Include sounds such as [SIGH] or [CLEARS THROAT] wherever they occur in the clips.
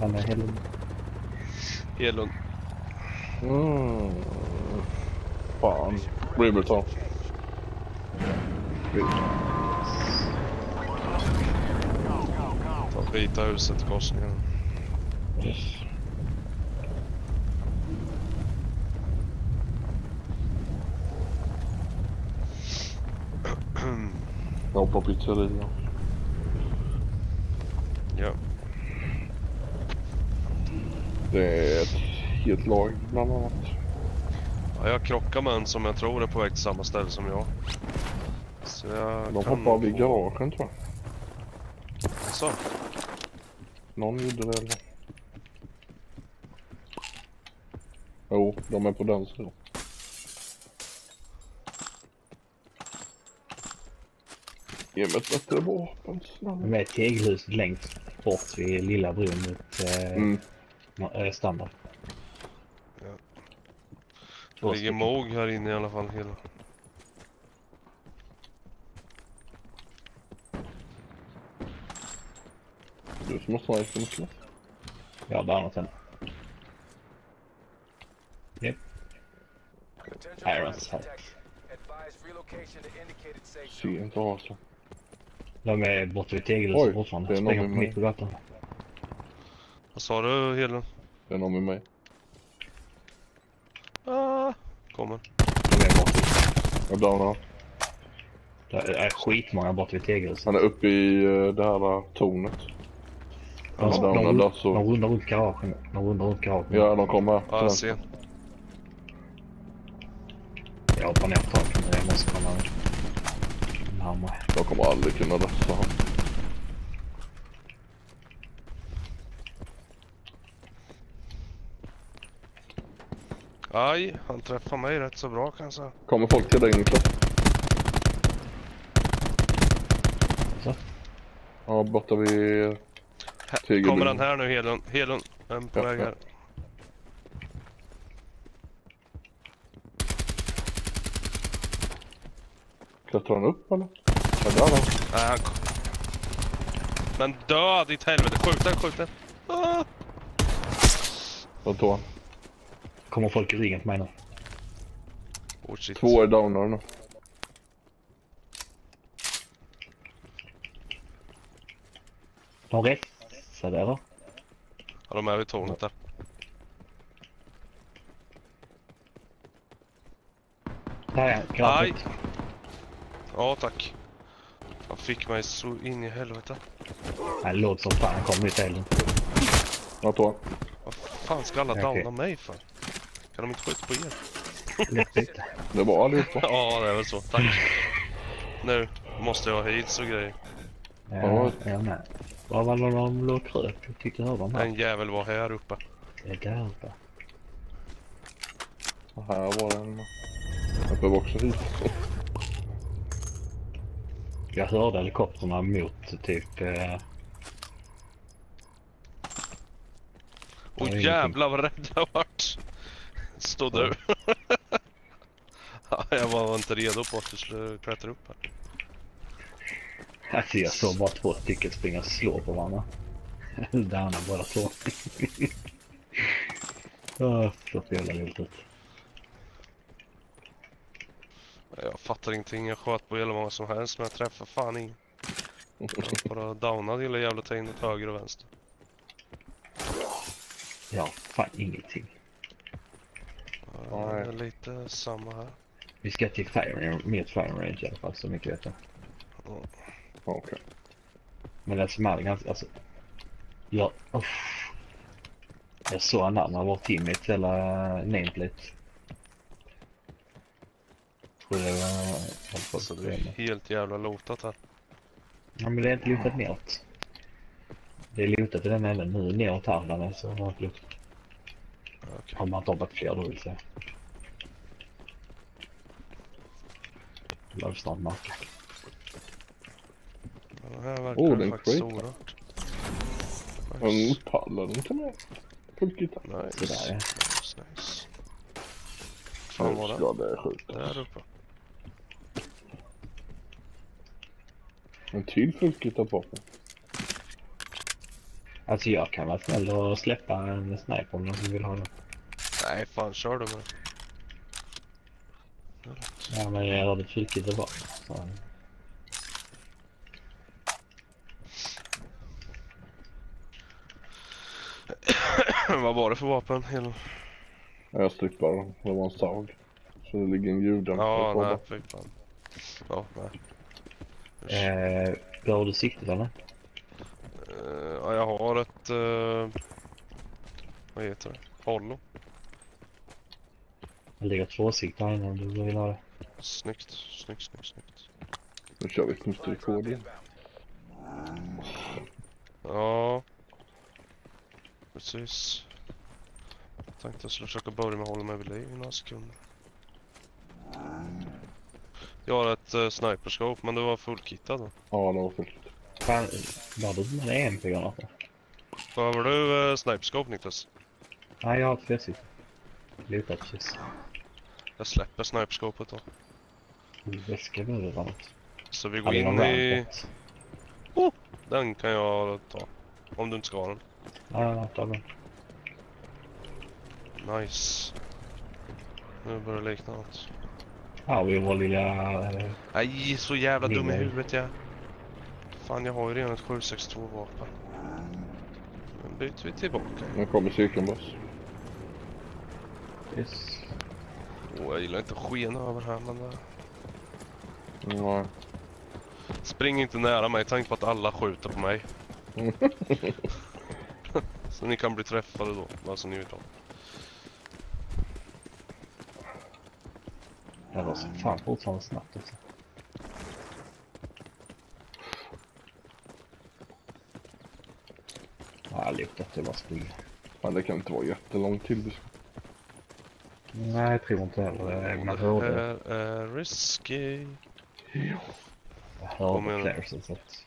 Han är helt... Hedlund. Mm. Fan. Riverton. Ta Vita huset korsningen. Jag hoppar pizzeria. Ja. Det är ett helt lag bland annat. ja. Jag krockar med en som jag tror är på väg till samma ställe som jag. Så jag De kan hoppar vid få- garagen tror jag. Alltså, Någon gjorde det eller? Jo, de är på den sidan. Ge mig ett bättre vapen snälla. De är ett tegelhus längst bort vid lilla bron mot eh, Mm. Eh, standard. Ja. Det ligger. Moog här inne i alla fall. Hela. Du som har sniper Niklas. Ja, där har sen. Japp. Irons här. Ser inte rasen. De är borta vid tegelhuset Oj, fortfarande. det är någon Springer med mitt på gatan. Vad sa du? Det är någon med mig. Ah, kommer. De är borta. Jag downar. Det är skitmånga borta vid tegelhuset. Han är uppe i eh, det här eh, tornet. De, de- de, de- så- de rundar runt garagen. De rundar runt garagen. Ja, de kommer. Ja, jag den. ser. Jag hoppar ner på taket nu. Jag måste komma närmare. De kommer aldrig kunna rösta han. Aj, han träffar mig rätt så bra kan jag säga. Kommer folk till dig Niklas? Så. Ja, borta vid... Tegelbyn. kommer han här nu Hedlund? Hedlund, en på Ja, väg ja. här. Klättrar han upp eller? Ja, där är han. Nej, han kom. Men dö ditt helvete, skjut den, skjut den. Ah! Där tog han. Kommer folk i ryggen på mig nu. Oh shit. Två är downare nu. De retsade eller? Ja, de är vid tornet där. Där är han. Aj. Ja, tack. Han fick mig så in i helvete. Han låg som fan. Han kom ut i elden. Jag han. Vad fan ska alla Okej. downa mig för? Kan de inte skjuta på er? Lätt byte. Det var allihopa. Ja, det är väl så. Tack. Nu måste jag ha heats och grejer. Ja, jag med. Var det de låg krök? Jag tyckte jag hörde dem En här. jävel var här uppe. Det är där uppe. Och här var den. Jag behöver också hit. Jag hörde helikoptrarna mot typ... Eh, Åh ingenting. jävlar vad rädd jag vart. Stod du? [LAUGHS] ja, jag var inte redo på att du skulle klättra upp här. alltså jag såg bara två stycken springa och slå på varandra. [LAUGHS] Downa båda två. [LAUGHS] Åh, så jävla ut. Jag fattar ingenting. Jag sköt på hela många som helst men jag träffar fan ingen. Jag bara downade hela jävla tiden åt höger och vänster. Ja, fan ingenting. Det är lite samma här. Vi ska till fire, mot fire range i alla fall, så mycket vet jag. Okej. Men det är ganska, alltså... Ja, uff. Jag såg där när vår teammate eller nameplate. Tror det var... Alltså det är helt jävla lotat här. Ja men det är inte lutat neråt. Det är lutat i den änden nu, neråt här så har det lutat. Okej. Har man inte hoppat fler då vill säga. Vi snart märka. Ja, Det här verkar Oh, det är en faktiskt crate. orört. Nice. pallar inte med. Pulkita. Nice. Sådär ja. Nice, nice. Fan var det? Där uppe. En till pulkita på. Alltså jag kan vara snäll och släppa en sniper om någon vill ha den. Nej, fan kör du med det. Ja men jag hörde tråkigt det var. Så. [COUGHS] Vad var det för vapen? Hel... Jag strippar den. Det var en SAG. Så det ligger en ljuddämpare Ja, på nej, fy fan. Ja, nej. Eh, har du siktet eller? Eh, ja, jag har ett... eh, vad heter det? Hollo. Det ligger tvåsikt här inne om du vill ha det. Snyggt, snyggt, snyggt, snyggt. Nu kör vi ett nytt rekord igen. Ja. Precis. Jag tänkte jag skulle försöka börja med att hålla mig vid liv i några sekunder. Jag har ett uh, sniperscope men det var fullkittat då. Ja, det var fullt. Fan, vad har du med EMP-granater? Behöver du uh, sniperscope Niklas? Nej, jag har tvåsikt. Lutar precis. Jag släpper sniperscopet då. Väska behöver du annat. Så vi går in i... rampart? Den kan jag ta. Om du inte ska ha den. Ja, ja, ta den. Nice. Nu börjar det likna något. Ja, vi vår lilla... Nej, så jävla dum i huvudet jag. Fan, jag har ju redan ett 762 vapen. Nu byter vi tillbaka. Nu kommer cirkelbuss. yes. Åh, jag gillar inte att skena över här, men... eh, Nej. Spring inte nära mig, tänk på att alla skjuter på mig. [LAUGHS] så ni kan bli träffade då, vad som ni vill ha. Det var så fan fortfarande snabbt också. Ja, lite att det bara springa. Men det kan inte vara jättelångt till. vi ska- Nej, jag tror inte heller det. Man Det hörde, här är risky. Ja. jag Kom hörde igen. fler så att...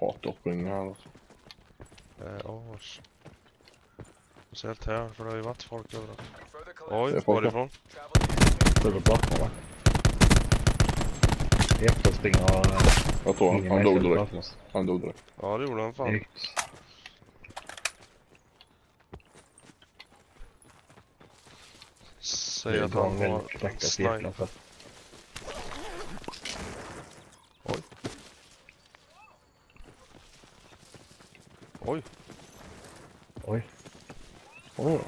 Hatar att springa här alltså. Eh, ars. Speciellt här, för det har ju varit folk överallt. Further Det är collapse. Oj, folk där. varifrån? Skyller bakom va? Efter springer och... Jag tror han, ingen han mer dog ställer direkt. bakom oss. Han dog direkt. Ja, det gjorde han fan. Snyggt. Säg att han en har sniper. för. Oj, Oj. Åh.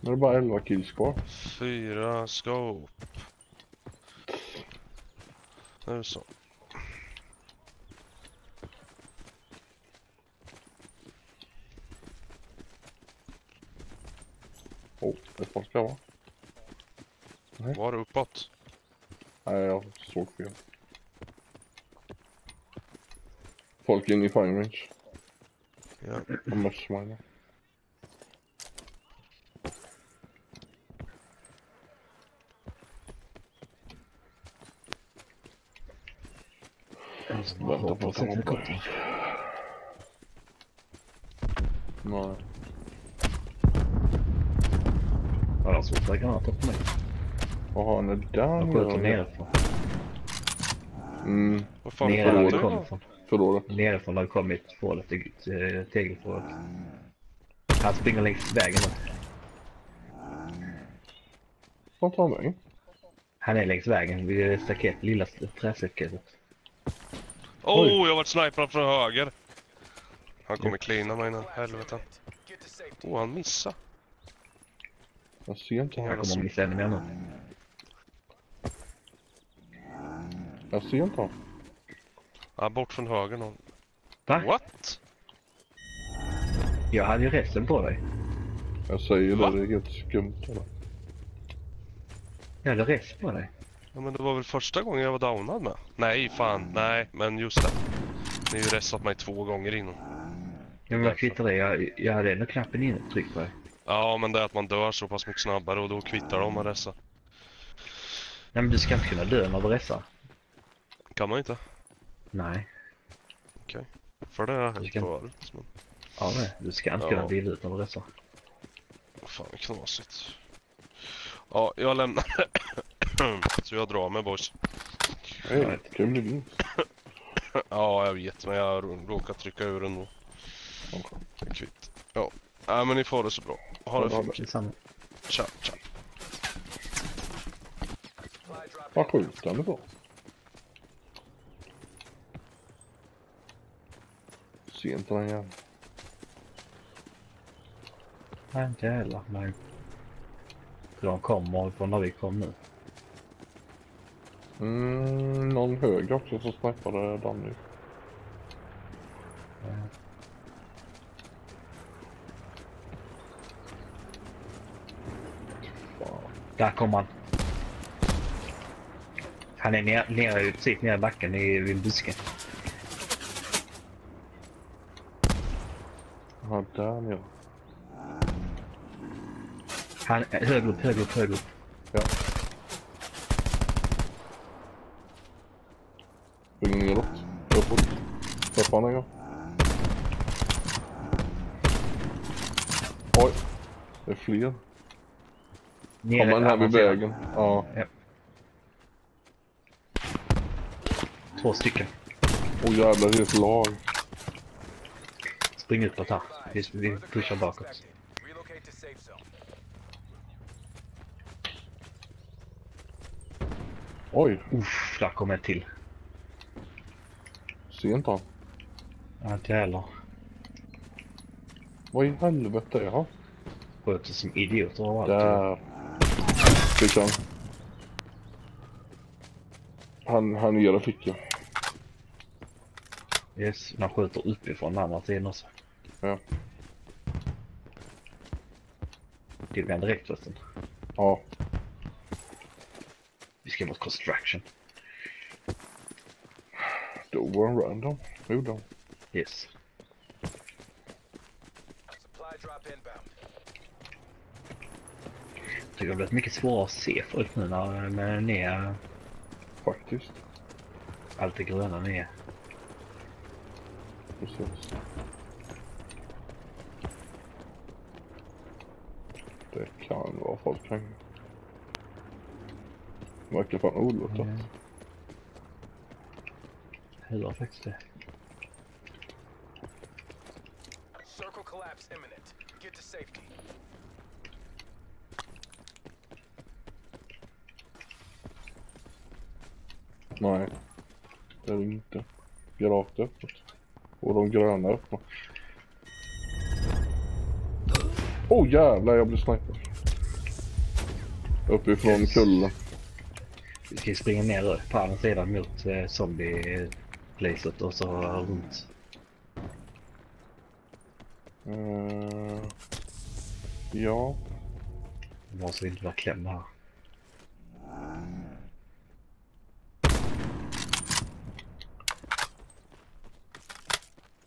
Nu är det bara 11 kills kvar. fyra scope. Nu så. Oh, det där va? Var det uppåt? Nej, jag såg fel. Folk inne i fire range. Ja. Är smala. Vänta på att han hoppar. Nej. Ja, de slutar granater på mig. Jaha, han är där De skjuter nerifrån. Mm, Vad fan de det? kommer ifrån. förlåt. Nerifrån har det kommit till till tegelförrådet. Han springer längs vägen nu. Vart tar han vägen? Han är längs vägen vid staket, lilla trästaketet. Oh, jag vart snipad från höger. Han kommer cleana mig nu, helvete. Safety. Oh, han missade. Jag ser inte honom. att missa ännu mer nu. Jag ser inte honom. Ja, bort från höger någon. Va? What? Jag hade ju resten på dig. Jag säger Va? det, det är helt skumt. Eller? Jag hade resten på dig. Ja, men det var väl första gången jag var downad med? Nej, fan, nej, men just det. Ni har ju restat mig två gånger innan. Ja, men vad kvittar det? Jag, jag hade ändå knappen inne tryckt på dig. Ja, men det är att man dör så pass mycket snabbare och då kvittar de att resa. Nej men du ska inte kunna dö när du resar. Kan man inte? Nej. För det har jag hänt Vilken- förut. Men Ja nej. Du ska inte Ja. kunna dela ut när du resar. vad fan, knasigt. Ja, jag lämnar [CLEARS THROAT] Så jag drar mig boys. Hej, med vinst. Ja, jag vet, men jag råkat trycka ur ändå. Okej. Är kvitt. Ja. Nej, men ni får det så bra. Ha det Ja, fint. Detsamma. Tja, tja. Vad skjuter han? Ser inte den jäveln. Nej, inte heller. Men de kommer från när vi kom nu. Mm, någon höger också som snipade Danny. Där kom han. Han är nere, nere, precis nere i backen i, vid busken. Ja, där nere. Han, högre upp, högre upp, högre upp. Ja. Springer neråt. Uppåt. Träffa honom en gång. Oj. Det är fler. Nere, Kommer den här vid vägen. Ja. Två stycken. Åh jävlar, det är ett lag. Spring utåt här. Vi, vi pushar bakåt. Oj, Uff, där kom ett till. ser inte han. Ja, Inte jag heller. Vad i helvete är han? Sköter som idioter och allt. Där. Fick han. Han, han ger en ficka. Yes, de skjuter uppifrån andra sidan också. Ja. Till och med direkt förresten. Ja. Vi ska mot construction. Då var han random. Det gjorde han. Yes. Tycker det har blivit mycket svårare att se förut nu när med ner Faktiskt. allt det gröna ner. Precis. Det kan vara folk här. Verkar fan olottat. Mm. Var faktiskt det? Circle collapse imminent. Get to safety. Nej. Det är det inte. Är öppet. Och de gröna öppna. Åh oh, jävlar jag blev snipad. Uppifrån Yes. kullen. Vi ska springa ner på andra sidan mot eh, zombie-placet och så runt. Uh, ja. Bara så vi inte var klämda här.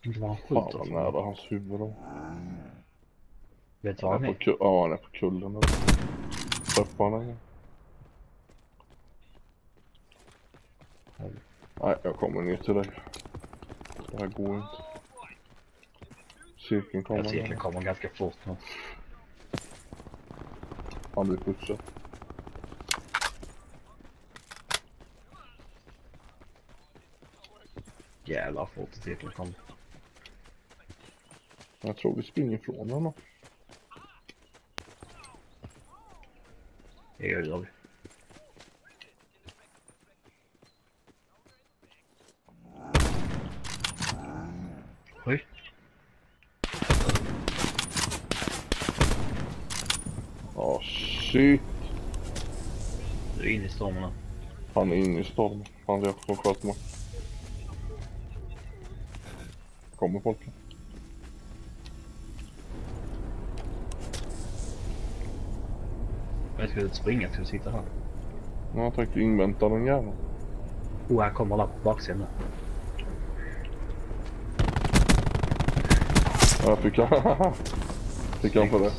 Vad han Fan vad nära hans huvud då. Vet du vad Han han är på ja han är på kullen. där. Träffa honom igen. Nej jag kommer ner till dig. Det här går inte. Cirkeln kommer. Jag cirkeln kommer ganska fort nu. Han blir pushad. Jävlar fort cirkeln kommer. Jag tror vi springer ifrån honom. Det gör vi. Oj. Ja shit. Du är inne i stormen nu. Han är inne i stormen. Han är som sköt mig. Kommer folken. Jag ska ut springa, ska vi sitta här. Men jag tänkte invänta den jäveln. Oh, han kommer där på baksidan nu. Ja, fick han. [LAUGHS] fick han för det.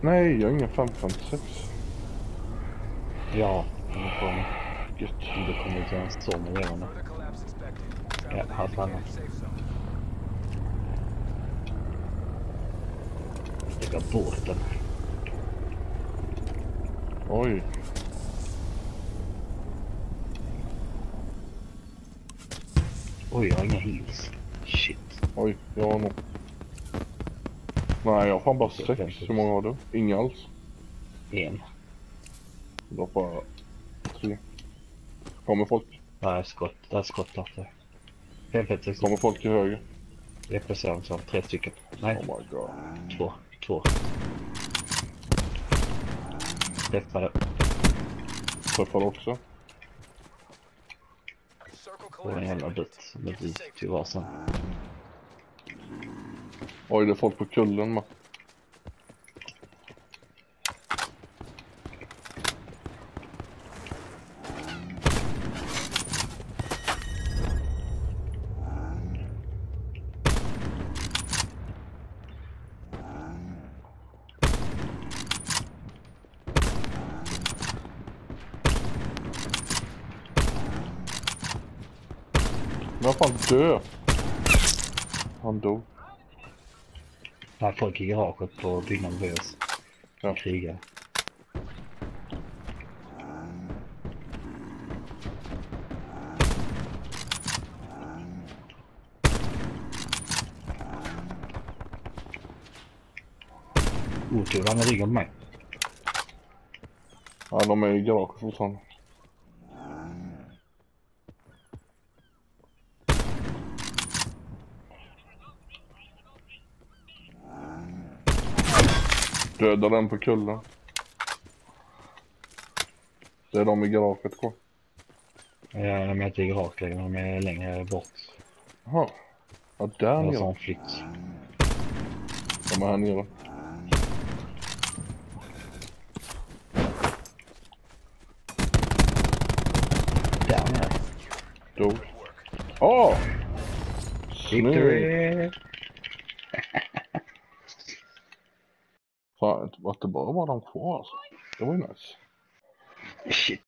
Nej, jag har ingen 556. Ja, nu kommer Gött. det kommer ut en storm redan nu. Ja, här framme. Ska båten. Oj. Oj, jag har inga heals. Shit. Oj, jag har nog... Nej, jag har fan bara sex. Hur många har du? Inga alls. En. Du har bara tre. Kommer folk, Där är skott. Där är skott efter. 556. kommer folk till höger? Det är person så tre stycken. Nej, Oh my god. två. Två. Träffade. Träffar också. Och en jävla dött. Men vi till vasen. Oj, det är folk på kullen med. Men jag fan dö. Han dog. Det är folk i garaget på byggnaden bredvid oss. Ja. Krigar. Otur, han är ryggen på mig. Ja, de är i garaget fortfarande. Döda den på kullen. Det är de i garaget kvar. Ja, de är inte i garaget längre, de är längre bort. Jaha. Ja, där nere. sån flykt. De är här nere. Där nere. Dog. Åh! Snyggt! Victory! Fan, att det bara var de kvar alltså. Det var ju nice. Shit.